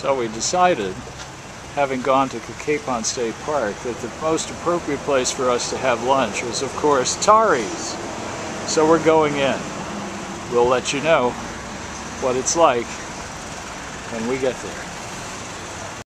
So we decided, having gone to Capon State Park, that the most appropriate place for us to have lunch was, of course, Tari's. So we're going in. We'll let you know what it's like when we get there.